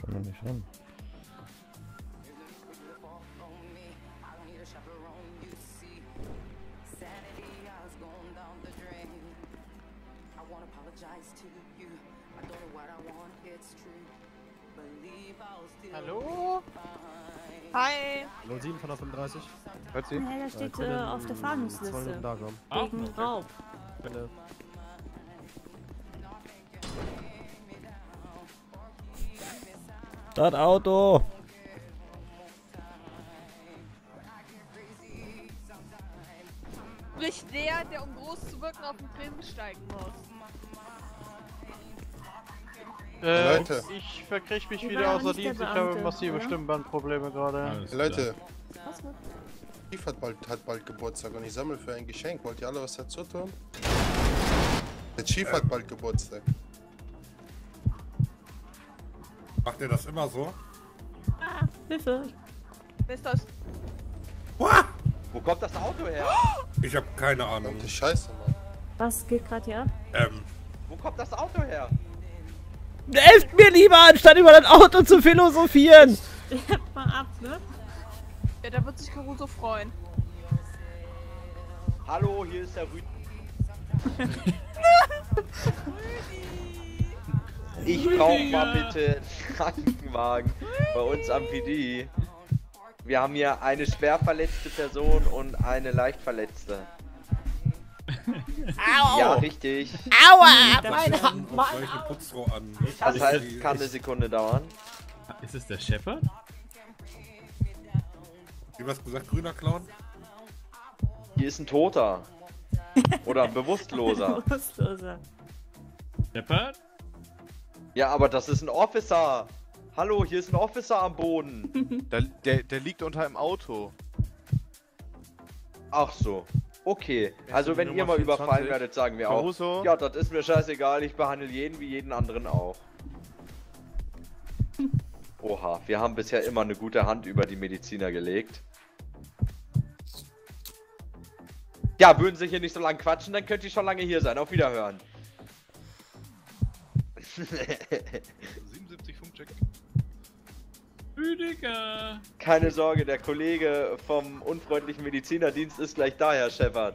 Komm noch nicht ran. Hallo? Hi. 07 von der 35. Hört sie? Ja, da steht äh, auf der Fahndungsliste. Wegen Raub. Wenn, Das Auto! Sprich der, der um groß zu wirken auf den Bremsen steigen muss. Äh, Leute. ich verkriech mich Wir wieder außer Dienst. Ich habe massive oder? Stimmbandprobleme gerade. Leute, Was hat bald, hat bald Geburtstag und ich sammle für ein Geschenk. Wollt ihr alle was dazu tun? Der Chief hat bald Geburtstag. Macht ihr das immer so? Ah, Hilfe. Wer ist das? Wo kommt das Auto her? Ich habe keine Ahnung. Die Scheiße, Mann. Was geht gerade hier ab? Ähm, Wo kommt das Auto her? Helft mir lieber, anstatt über das Auto zu philosophieren! Mal ab, ne? Ja, da wird sich Caruso freuen. Hallo, hier ist der Rüd. Ich brauche mal bitte einen Krankenwagen bei uns am PD. Wir haben hier eine schwer verletzte Person und eine leicht verletzte. Ja, richtig. Aua! meine Hand, soll ich eine Putzfrau an? Das heißt, kann eine Sekunde dauern. Ist es der Shepard? Wie was gesagt, grüner Clown? Hier ist ein Toter. Oder ein Bewusstloser. Bewusstloser. Shepard? Ja, aber das ist ein Officer. Hallo, hier ist ein Officer am Boden. Der, der, der liegt unter einem Auto. Ach so. Okay, also wenn ihr mal überfallen 24. werdet, sagen wir auch. Caruso? Ja, das ist mir scheißegal, ich behandle jeden wie jeden anderen auch. Oha, wir haben bisher immer eine gute Hand über die Mediziner gelegt. Ja, würden Sie hier nicht so lange quatschen, dann könnt ihr schon lange hier sein. Auf Wiederhören. 77 Funkcheck. Rüdiger! Keine Sorge, der Kollege vom unfreundlichen Medizinerdienst ist gleich da, Herr Shepard.